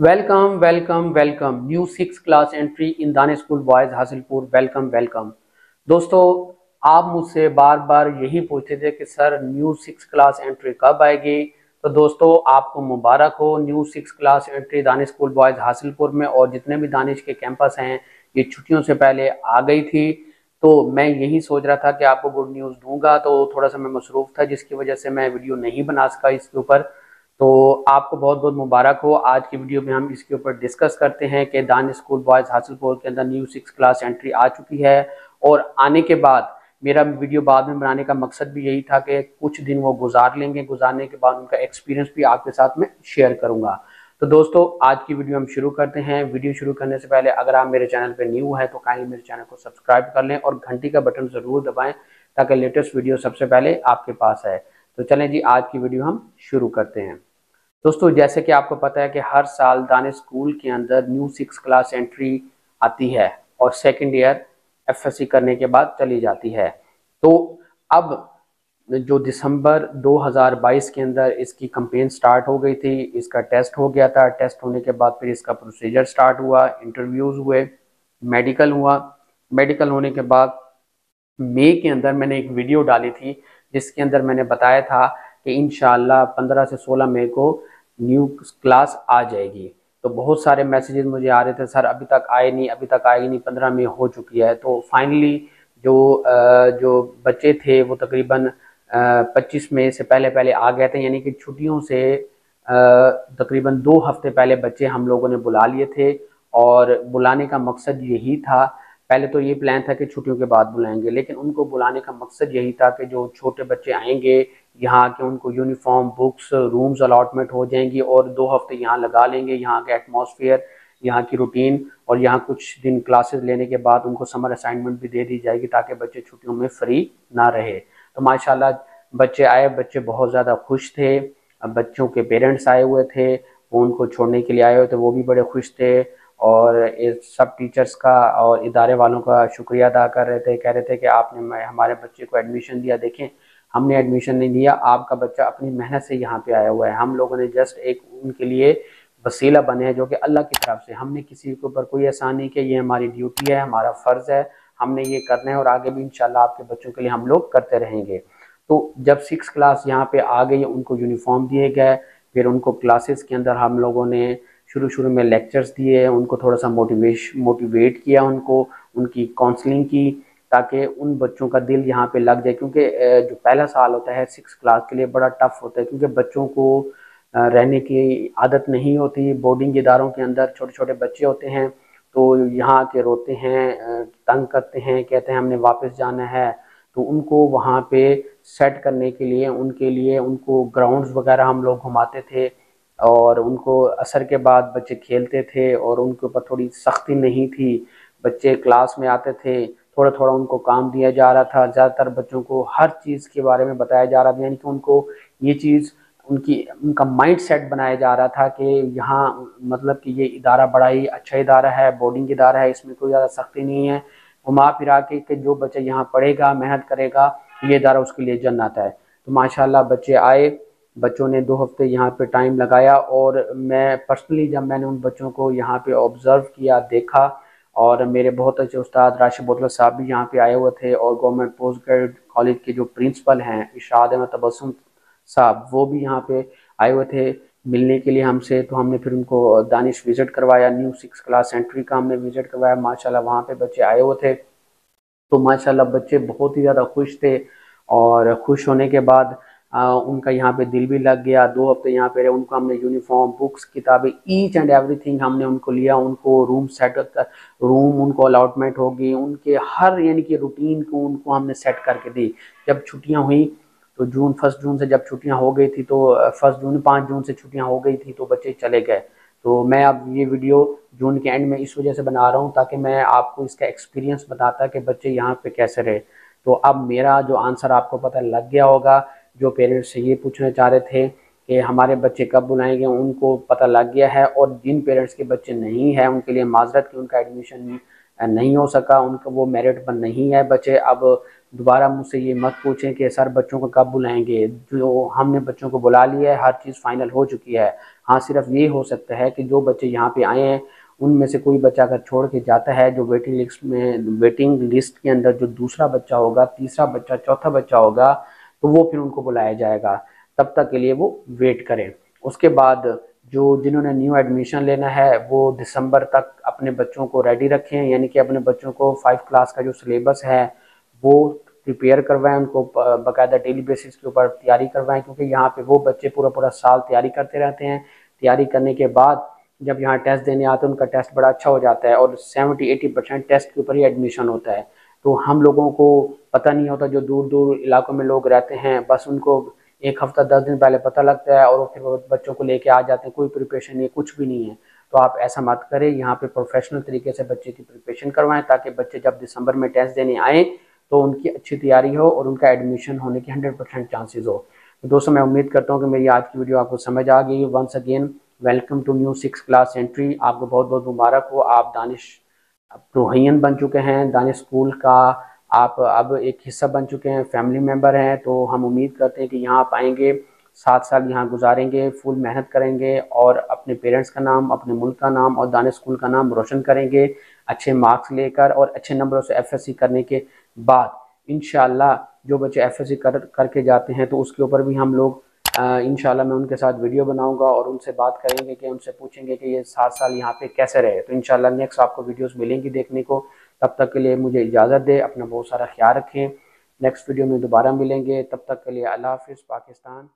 Welcome welcome welcome new six class entry in Danish school boys Hasilpur welcome welcome दोस्तों, आप मुझसे बार बार यही पूछते थे कि, sir new six class entry कब आएगी? तो दोस्तों, आपको मुबारक हो new six class entry Danish school boys Hasilpur में और जितने भी दानिश के कैंपस हैं, ये छुट्टियों से पहले आ गई थी। तो मैं यही सोच रहा था कि आपको गुड न्यूज़ दूँगा तो थोड़ा सा मैं मसरूफ़ था, जिसकी वजह से मैं वीडियो नहीं बना सका इसके ऊपर। तो आपको बहुत बहुत मुबारक हो। आज की वीडियो में हम इसके ऊपर डिस्कस करते हैं कि दान स्कूल बॉयज़ हासिलपुर के अंदर न्यू सिक्स क्लास एंट्री आ चुकी है और आने के बाद मेरा वीडियो बाद में बनाने का मकसद भी यही था कि कुछ दिन वो गुजार लेंगे। गुजारने के बाद उनका एक्सपीरियंस भी आपके साथ में शेयर करूँगा। तो दोस्तों, आज की वीडियो हम शुरू करते हैं। वीडियो शुरू करने से पहले अगर आप मेरे चैनल पर न्यू है तो काइंडली मेरे चैनल को सब्सक्राइब कर लें और घंटी का बटन ज़रूर दबाएँ ताकि लेटेस्ट वीडियो सबसे पहले आपके पास है तो चलें जी, आज की वीडियो हम शुरू करते हैं। दोस्तों, जैसे कि आपको पता है कि हर साल दाने स्कूल के अंदर न्यू सिक्स क्लास एंट्री आती है और सेकेंड ईयर एफएससी करने के बाद चली जाती है। तो अब जो दिसंबर 2022 के अंदर इसकी कंपेन स्टार्ट हो गई थी, इसका टेस्ट हो गया था। टेस्ट होने के बाद फिर इसका प्रोसीजर स्टार्ट हुआ इंटरव्यूज़ हुए मेडिकल हुआ। मेडिकल होने के बाद मई के अंदर मैंने एक वीडियो डाली थी जिसके अंदर मैंने बताया था कि इन पंद्रह से सोलह मई को न्यू क्लास आ जाएगी। तो बहुत सारे मैसेजेस मुझे आ रहे थे, सर, अभी तक आए नहीं, अभी तक आएगी नहीं, पंद्रह मई हो चुकी है। तो फाइनली जो जो बच्चे थे, वो तकरीबन पच्चीस मई से पहले पहले आ गए थे। यानी कि छुट्टियों से तकरीबन दो हफ़्ते पहले बच्चे हम लोगों ने बुला लिए थे। और बुलाने का मकसद यही था पहले तो ये प्लान था कि छुट्टियों के बाद बुलाएँगे, लेकिन उनको बुलाने का मकसद यही था कि जो छोटे बच्चे आएँगे, यहाँ के उनको यूनिफॉर्म बुक्स रूम्स अलाटमेंट हो जाएँगी और दो हफ़्ते यहाँ लगा लेंगे, यहाँ का एटमोसफियर यहाँ की रूटीन और यहाँ कुछ दिन क्लासेस लेने के बाद उनको समर असाइनमेंट भी दे दी जाएगी ताकि बच्चे छुट्टियों में फ्री ना रहे। तो माशाल्लाह, बच्चे आए, बच्चे बहुत ज़्यादा खुश थे। बच्चों के पेरेंट्स आए हुए थे, वो उनको छोड़ने के लिए आए हुए थे, वो भी बड़े खुश थे। और सब टीचर्स का और इदारे वालों का शुक्रिया अदा कर रहे थे, कह रहे थे कि आपने हमारे बच्चे को एडमिशन दिया। देखें, हमने एडमिशन नहीं दिया आपका बच्चा अपनी मेहनत से यहाँ पे आया हुआ है। हम लोगों ने जस्ट एक उनके लिए वसीला बने हैं जो कि अल्लाह की तरफ़ से। हमने किसी के ऊपर कोई एहसान नहीं किया, ये हमारी ड्यूटी है, हमारा फ़र्ज़ है, हमने ये करना है और आगे भी इंशाल्लाह आपके बच्चों के लिए हम लोग करते रहेंगे। तो जब सिक्स क्लास यहाँ पे आ गई, उनको यूनिफॉर्म दिए गए, फिर उनको क्लासेस के अंदर हम लोगों ने शुरू शुरू में लेक्चर्स दिए, उनको थोड़ा सा मोटिवेश मोटिवेट किया उनको, उनकी काउंसलिंग की, ताकि उन बच्चों का दिल यहाँ पे लग जाए। क्योंकि जो पहला साल होता है सिक्स क्लास के लिए बड़ा टफ होता है, क्योंकि बच्चों को रहने की आदत नहीं होती। बोर्डिंग इदारों के अंदर छोटे छोटे बच्चे होते हैं तो यहाँ के रोते हैं तंग करते हैं, कहते हैं, हमने वापस जाना है। तो उनको वहाँ पे सेट करने के लिए, उनके लिए उनको ग्राउंड्स वगैरह हम लोग घुमाते थे। और उनको असर के बाद बच्चे खेलते थे और उनके ऊपर थोड़ी सख्ती नहीं थी। बच्चे क्लास में आते थे थोड़ा थोड़ा उनको काम दिया जा रहा था। ज़्यादातर बच्चों को हर चीज़ के बारे में बताया जा रहा था, यानी कि उनको ये चीज़, उनकी, उनका माइंड सेट बनाया जा रहा था कि यहाँ मतलब कि ये इदारा बड़ा ही अच्छा इदारा है बोर्डिंग इदारा है, इसमें कोई ज़्यादा सख्ती नहीं है। घुमा फिरा के, कि जो बच्चा यहाँ पढ़ेगा, मेहनत करेगा, ये इदारा उसके लिए जन्नत है। तो माशाल्लाह बच्चे आए बच्चों ने दो हफ़्ते यहाँ पे टाइम लगाया और मैं पर्सनली जब मैंने उन बच्चों को यहाँ पे ऑब्ज़र्व किया, देखा और मेरे बहुत अच्छे उस्ताद राशिद बोतला साहब भी यहाँ पे आए हुए थे और गवर्नमेंट पोस्ट ग्रेड कॉलेज के जो प्रिंसिपल हैं इशाद अहमद तबसम साहब, वो भी यहाँ पे आए हुए थे मिलने के लिए हमसे। तो हमने फिर उनको दानिश विज़िट करवाया न्यू सिक्स क्लास सेंट्री का हमने विज़िट करवाया। माशाल्लाह वहाँ पे बच्चे आए हुए थे। तो माशाल्लाह बच्चे बहुत ही ज़्यादा खुश थे और खुश होने के बाद आ, उनका यहाँ पे दिल भी लग गया दो हफ़्ते यहाँ पे रहे उनको हमने यूनिफॉर्म बुक्स किताबें ईच एंड एवरीथिंग हमने उनको लिया उनको रूम सेट रूम उनको अलाटमेंट होगी उनके हर यानी कि रूटीन को उनको हमने सेट करके दी। जब छुट्टियाँ हुई तो जून फ़र्स्ट जून से जब छुट्टियाँ हो गई थी तो फ़र्स्ट जून पाँच जून से छुट्टियाँ हो गई थी तो बच्चे चले गए। तो मैं अब ये वीडियो जून के एंड में इस वजह से बना रहा हूँ ताकि मैं आपको इसका एक्सपीरियंस बताता कि बच्चे यहाँ पे कैसे रहे। तो अब मेरा जो आंसर आपको पता लग गया होगा जो पेरेंट्स ये पूछना चाह रहे थे कि हमारे बच्चे कब बुलाएँगे, उनको पता लग गया है और जिन पेरेंट्स के बच्चे नहीं हैं, उनके लिए माजरत की उनका एडमिशन नहीं हो सका, उनका वो मेरिट पर नहीं है बच्चे। अब दोबारा मुझसे ये मत पूछें कि सर, बच्चों को कब बुलाएँगे? जो हमने बच्चों को बुला लिया है, हर चीज़ फाइनल हो चुकी है। हाँ सिर्फ़ ये हो सकता है कि जो बच्चे यहाँ पे आए हैं, उनमें से कोई बच्चा अगर छोड़ के जाता है, जो वेटिंग लिस्ट में वेटिंग लिस्ट के अंदर जो दूसरा बच्चा होगा, तीसरा बच्चा, चौथा बच्चा होगा तो वो फिर उनको बुलाया जाएगा। तब तक के लिए वो वेट करें। उसके बाद जो जिन्होंने न्यू एडमिशन लेना है, वो दिसंबर तक अपने बच्चों को रेडी रखें। यानी कि अपने बच्चों को फाइव क्लास का जो सिलेबस है, वो प्रिपेयर करवाएँ, उनको बाकायदा डेली बेसिस के ऊपर तैयारी करवाएँ, क्योंकि यहाँ पे वो बच्चे पूरा पूरा साल तैयारी करते रहते हैं। तैयारी करने के बाद जब यहाँ टेस्ट देने आते हैं, उनका टेस्ट बड़ा अच्छा हो जाता है और सेवेंटी एटी परसेंट टेस्ट के ऊपर ही एडमिशन होता है। तो हम लोगों को पता नहीं होता जो दूर दूर इलाकों में लोग रहते हैं, बस उनको एक हफ़्ता, दस दिन पहले पता लगता है और फिर बच्चों को लेके आ जाते हैं, कोई प्रिपरेशन नहीं कुछ भी नहीं है। तो आप ऐसा मत करें, यहाँ पे प्रोफेशनल तरीके से बच्चे की प्रिपरेशन करवाएँ ताकि बच्चे जब दिसंबर में टेस्ट देने आए तो उनकी अच्छी तैयारी हो और उनका एडमिशन होने की हंड्रेड परसेंट चांसेज हो। तो दोस्तों, मैं उम्मीद करता हूँ कि मेरी आज की वीडियो आपको समझ आ गई। Once again welcome to new six class entry आपको बहुत बहुत मुबारक हो। आप दानिश रोहैन बन चुके हैं दान स्कूल का आप अब एक हिस्सा बन चुके हैं, फैमिली मेंबर हैं तो हम उम्मीद करते हैं कि यहाँ आप आएँगे सात साल यहाँ गुजारेंगे, फुल मेहनत करेंगे और अपने पेरेंट्स का नाम, अपने मुल्क का नाम और दान स्कूल का नाम रोशन करेंगे, अच्छे मार्क्स लेकर और अच्छे नंबरों से एफएससी करने के बाद इन जो बच्चे एफ़ कर, करके जाते हैं तो उसके ऊपर भी हम लोग इन मैं उनके साथ वीडियो बनाऊँगा और उनसे बात करेंगे कि उनसे पूछेंगे कि ये सात साल यहाँ पे कैसे रहे। तो इन नेक्स्ट आपको वीडियोस मिलेंगी देखने को। तब तक के लिए मुझे इजाज़त दे, अपना बहुत सारा ख्याल रखें। नेक्स्ट वीडियो में दोबारा मिलेंगे। तब तक के लिए अल्लाह हाफिज़, पाकिस्तान।